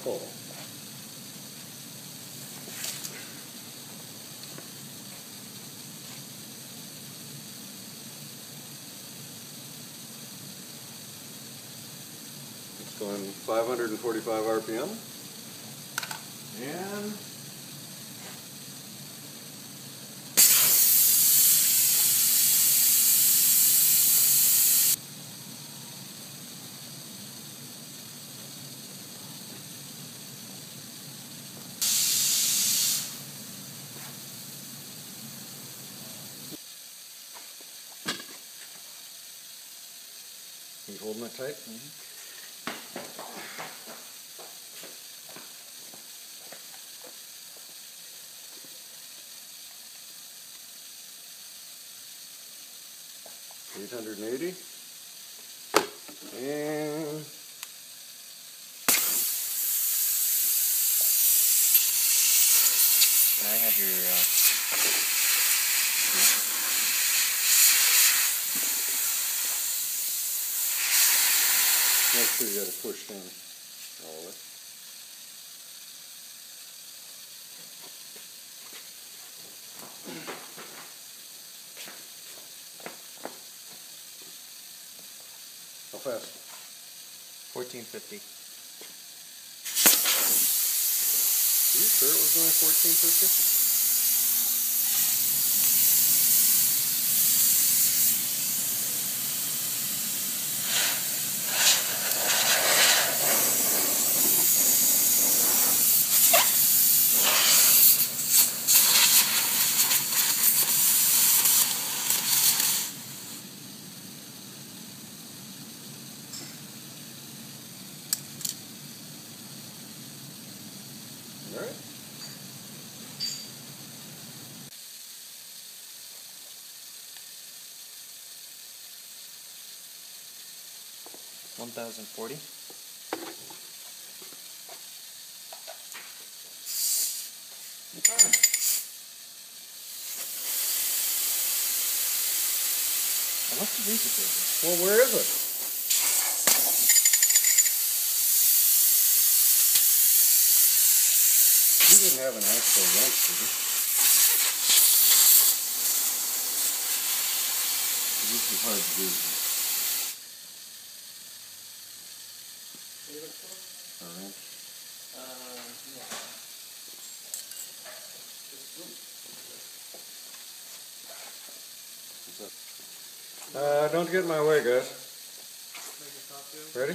full. It's going 545 RPM. And holding it tight? Eight hundred and eighty. And Can I have your? Uh, Make sure you got it push in all of it. How fast? 1450. Are you sure it was going 1450? Right. One thousand forty. I love the razor. Well, where is it? You didn't have an actual wrench, did you? This is hard to do. A wrench? Uh, don't get in my way, guys. Ready?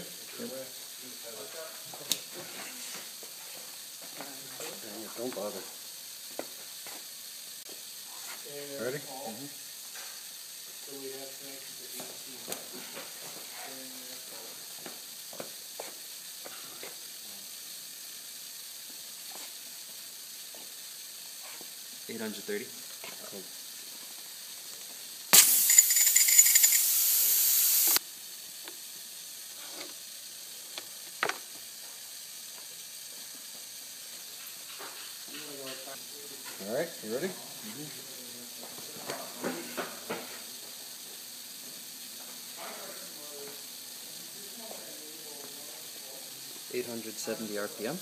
Dang it, Don't bother. Ready? Mm-hmm. Eight hundred thirty. All right, you ready? Eight hundred seventy RPM.